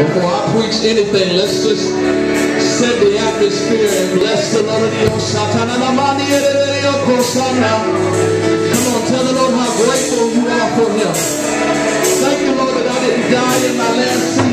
Before I preach anything, let's just set the atmosphere and bless the Lord of Dios. Come on, tell the Lord how grateful you are for him. Thank you, Lord, that I didn't die in my last season.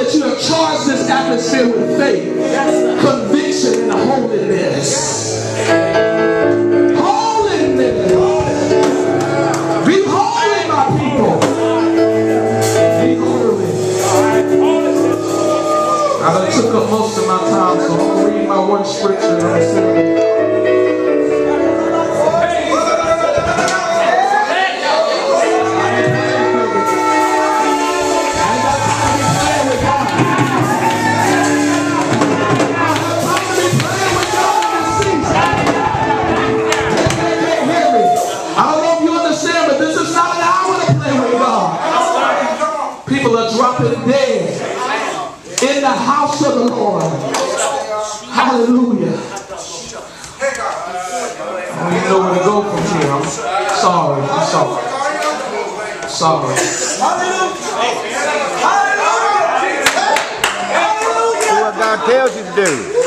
That you have charged this atmosphere with faith, conviction, and holiness. Holiness. Be holy, my people. Be holy. I took up most of my time, so I'm going to read my one scripture People are dropping dead in the house of the Lord. Hallelujah. I don't even know where to go from here. I'm sorry. I'm sorry. Sorry. Do what God tells you to do.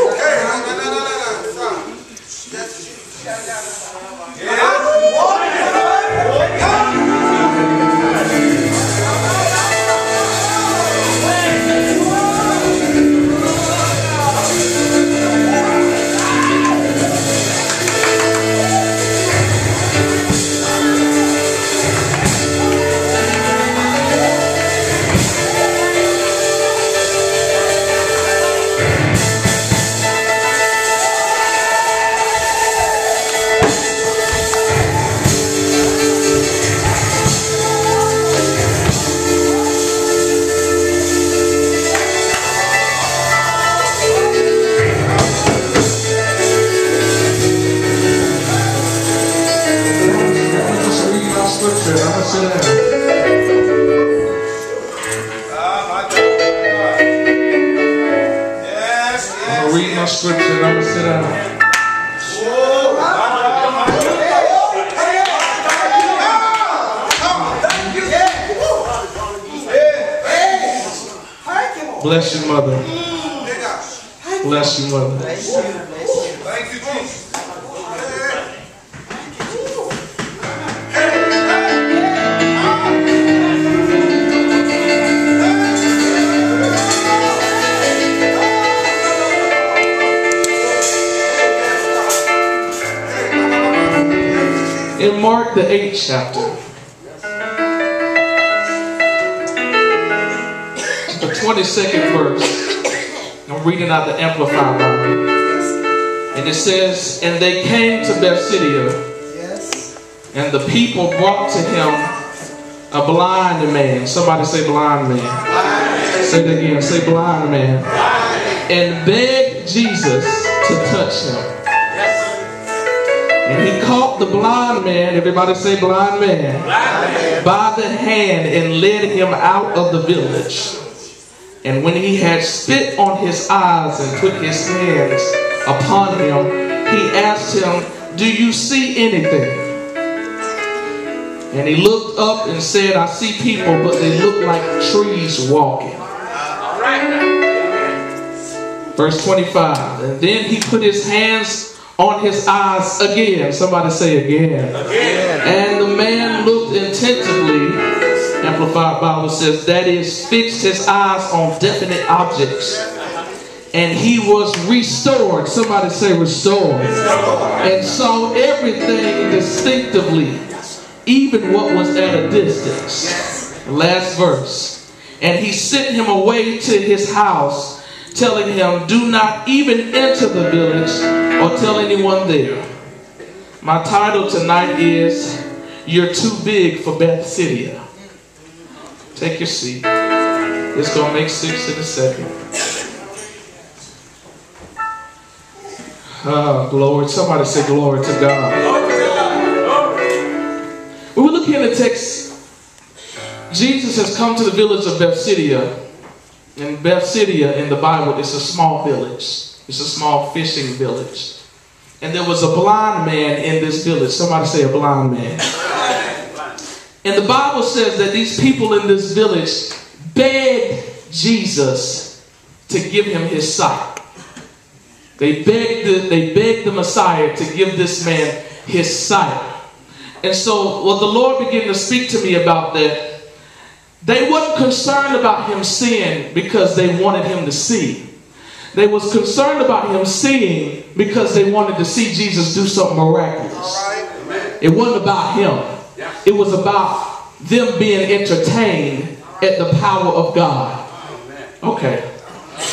Bless your mother. Bless your mother. Thank you, mother. In Mark, the eighth chapter, 22nd verse, I'm reading out the Amplified Bible. And it says, And they came to Bethsaida, and the people brought to him a blind man. Somebody say blind man. Say it again. Say blind man. And begged Jesus to touch him. And he caught the blind man, everybody say blind man, by the hand and led him out of the village. And when he had spit on his eyes and put his hands upon him, he asked him, Do you see anything? And he looked up and said, I see people, but they look like trees walking. Verse 25. And then he put his hands on his eyes again. Somebody say again. again. And the man looked intensively. Amplified Bible says that is fixed his eyes on definite objects. And he was restored. Somebody say restored. And saw everything distinctively, even what was at a distance. Last verse. And he sent him away to his house telling him, Do not even enter the village or tell anyone there. My title tonight is You're Too Big for Bethsaida. Take your seat. It's going to make six in a second. Ah, glory. Somebody say glory to God. We look here in the text, Jesus has come to the village of Bethsaida. And Bethsaida in the Bible is a small village. It's a small fishing village. And there was a blind man in this village. Somebody say a blind man. And the Bible says that these people in this village begged Jesus to give him his sight. They begged the, they begged the Messiah to give this man his sight. And so what the Lord began to speak to me about that, they weren't concerned about him seeing because they wanted him to see. They was concerned about him seeing because they wanted to see Jesus do something miraculous. It wasn't about him. It was about them being entertained at the power of God. Okay.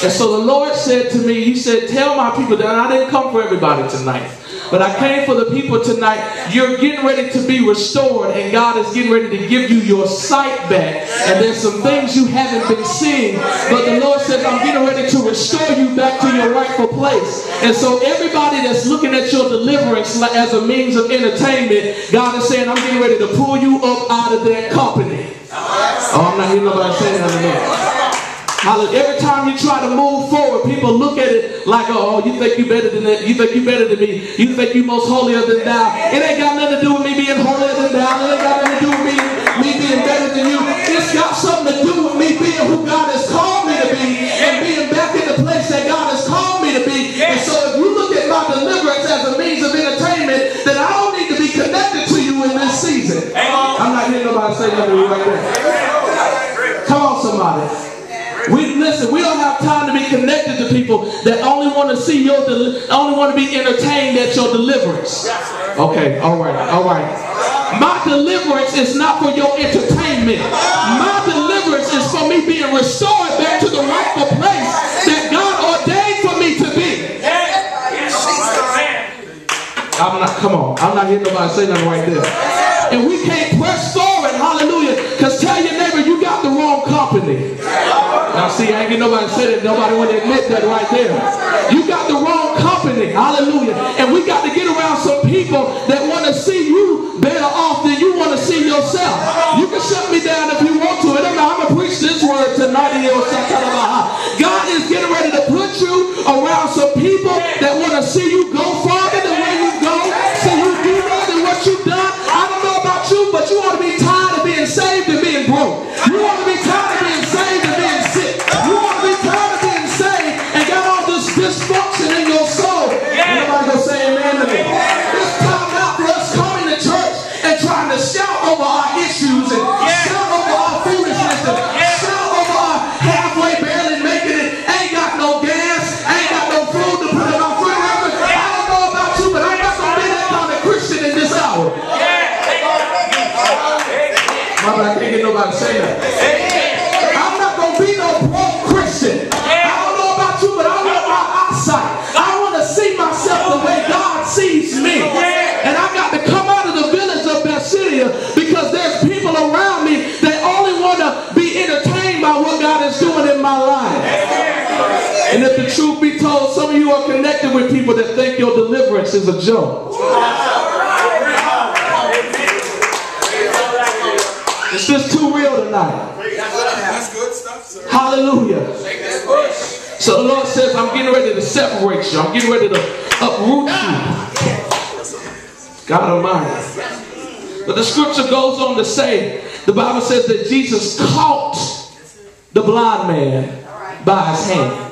And so the Lord said to me, He said, Tell my people that I didn't come for everybody tonight. But I came for the people tonight. You're getting ready to be restored, and God is getting ready to give you your sight back. And there's some things you haven't been seeing. But the Lord says, I'm getting ready to restore you back to your rightful place. And so everybody that's looking at your deliverance as a means of entertainment, God is saying, I'm getting ready to pull you up out of that company. Oh, I'm not hearing nobody saying that anymore. Every time you try to move forward, people look at it like, oh, oh, you think you better than that. You think you better than me. You think you most holier than thou. It ain't got nothing to do with me being holier than thou. It ain't got nothing to do with me, me being better than you. It's got something to do with me being who God has called me to be and being back in the place that God has called me to be. And so if you look at my deliverance as a means of entertainment, then I don't need to be connected to you in this season. I'm not hearing nobody say nothing right there. Come on, somebody. We listen. We don't have time to be connected to people that only want to see your, only want to be entertained at your deliverance. Okay, all right, all right. My deliverance is not for your entertainment. My deliverance is for me being restored back to the rightful place that God ordained for me to be. I'm not. Come on. I'm not hearing nobody say nothing right there. And we can't press forward. Hallelujah. Because tell your neighbor you got the wrong company. See, I ain't nobody said it. Nobody want to admit that right there. You got the wrong company. Hallelujah. And we got to get around some people that want to see you better off than you want to see yourself. You can shut me down if you want to. And I'm going to preach this word tonight. in your God is getting ready to put you around some people that want to see you go farther than where you people that think your deliverance is a joke. It's just too real tonight. That's good stuff, sir. Hallelujah. So the Lord says, I'm getting ready to separate you. I'm getting ready to uproot you. God Almighty. But the scripture goes on to say, the Bible says that Jesus caught the blind man by his hand.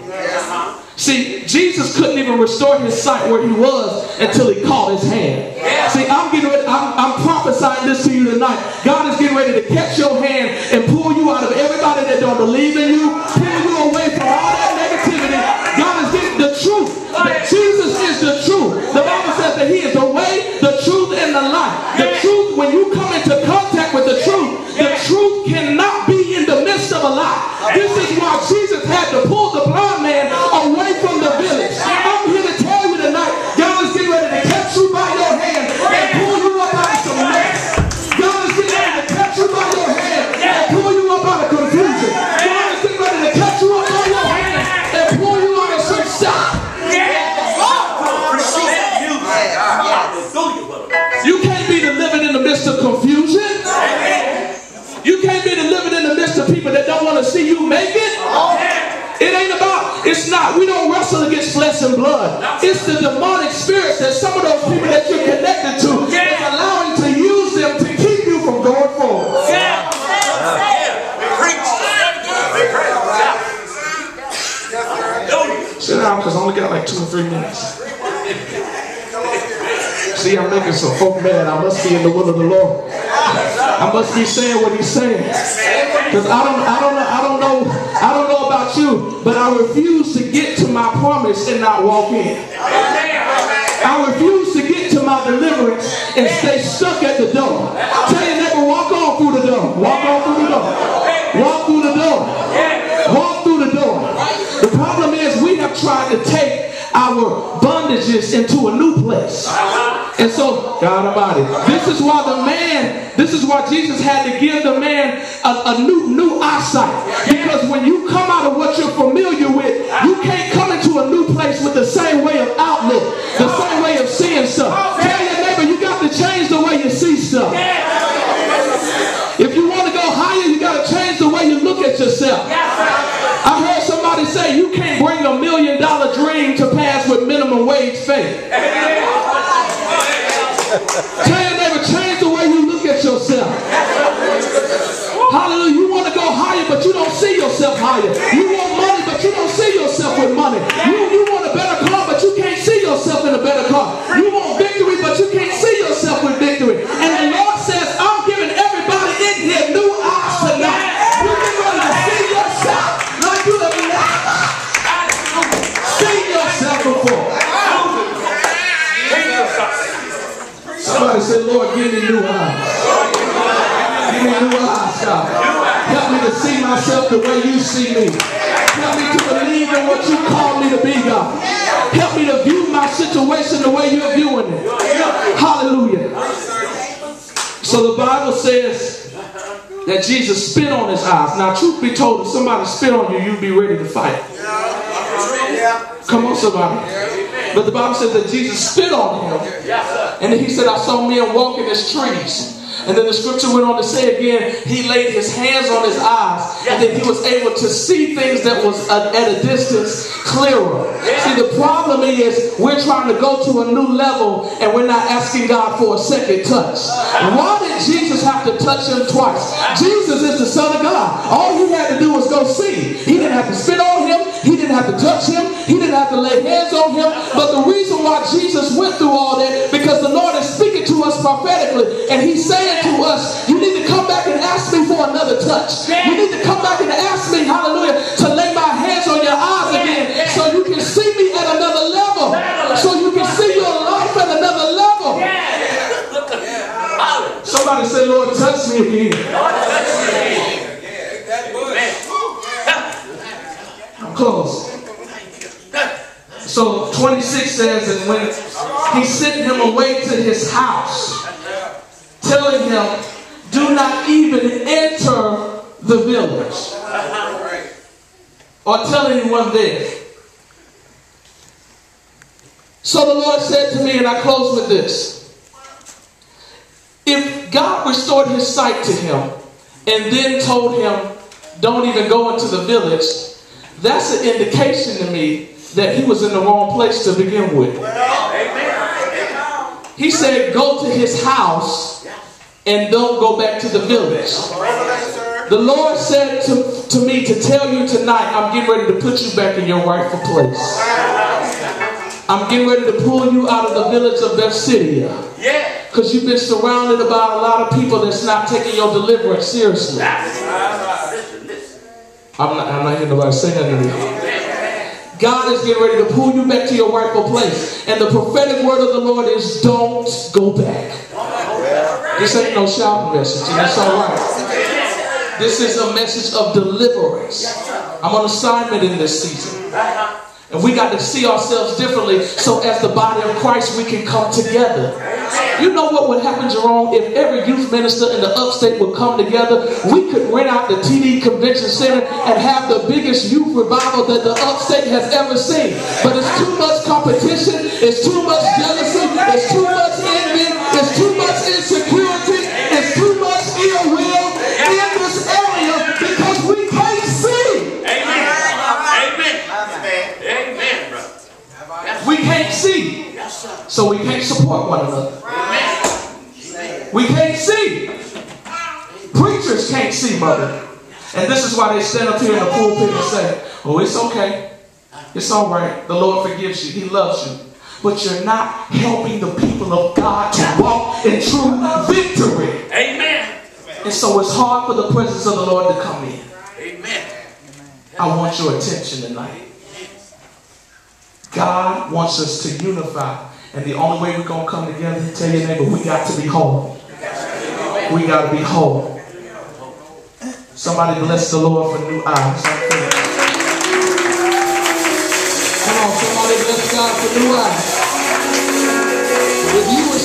See, Jesus couldn't even restore his sight where he was until he caught his hand. See, I'm getting ready, I'm, I'm prophesying this to you tonight. God is getting ready to catch your hand and pull you out of everybody that don't believe in you, pull you away from all that negativity. God is getting the truth. That Jesus is the truth. The Bible says that he is the way, the truth, and the life. The truth, when you come into contact with the truth, the truth cannot be in the midst of a lie. This is why Jesus had to pull the blind man two or three minutes. See, I'm making some folk mad. I must be in the will of the Lord. I must be saying what he's saying. Because I don't, I don't know, I don't know, I don't know about you, but I refuse to get to my promise and not walk in. I refuse to get to my deliverance and stay stuck at the door. I tell your neighbor, walk on through the door. Walk on through the door. Walk through the door. Walk through the door. The problem is we have tried to take our bondages into a new place. Uh-huh. And so, God Almighty, this is why the man, this is why Jesus had to give the man a, a new new eyesight. Because when you come out of what you're familiar with, you can't come into a new place with the same way of higher. You want money, but you don't see yourself with money. You, you want a better car, but you can't see yourself in a better car. You want victory, but you can't see yourself with victory. And the Lord says, I'm giving everybody in here new eyes tonight. You get ready to see yourself like you have never seen yourself before. Somebody say, Lord, give me new eyes. Give me new eyes, God. Help me to see myself the way you see me. Help me to believe in what you called me to be, God. Help me to view my situation the way you're viewing it. Hallelujah. So the Bible says that Jesus spit on his eyes. Now, truth be told, if somebody spit on you, you'd be ready to fight. Come on, somebody. But the Bible says that Jesus spit on him. And he said, I saw men walking as trees. And then the scripture went on to say again, he laid his hands on his eyes, and then he was able to see things that was at a distance clearer. See, the problem is we're trying to go to a new level, and we're not asking God for a second touch. Why did Jesus have to touch him twice? Jesus is the Son of God. All he had to do was go see. He didn't have to spit on him. He didn't have to touch him. He didn't have to lay hands on him. But the reason why Jesus went through all that, because the Lord is speaking to us prophetically, and he's saying to us, you need to come back and ask me for another touch. You need to come back and ask me, hallelujah, to lay my hands on your eyes again so you can see me at another level. So you can see your life at another level. Somebody say, Lord, touch me again. I'm close. So 26 says, and when he sent him away to his house, telling him, do not even enter the village. Or tell anyone there. So the Lord said to me, and I close with this. If God restored his sight to him and then told him, don't even go into the village, that's an indication to me that he was in the wrong place to begin with. He said, go to his house and don't go back to the village. The Lord said to, to me to tell you tonight, I'm getting ready to put you back in your rightful place. I'm getting ready to pull you out of the village of Bethsaida. Yeah. Because you've been surrounded by a lot of people that's not taking your deliverance seriously. I'm not, I'm not hearing nobody say that me. God is getting ready to pull you back to your rightful place. And the prophetic word of the Lord is don't go back. This ain't no shouting message, that's all right. This is a message of deliverance. I'm on assignment in this season. And we got to see ourselves differently so as the body of Christ we can come together. You know what would happen, Jerome, if every youth minister in the upstate would come together? We could rent out the TD Convention Center and have the biggest youth revival that the upstate has ever seen. But it's too much competition, it's too much jealousy, it's too much one another. We can't see. Preachers can't see, mother. And this is why they stand up here in the pulpit and say, oh, it's okay. It's all right. The Lord forgives you. He loves you. But you're not helping the people of God to walk in true victory. Amen. And so it's hard for the presence of the Lord to come in. Amen. I want your attention tonight. God wants us to unify. And the only way we're going to come together, is tell your neighbor, we got to be whole. We got to be whole. Somebody bless the Lord for new eyes. Come on, somebody bless God for new eyes. If you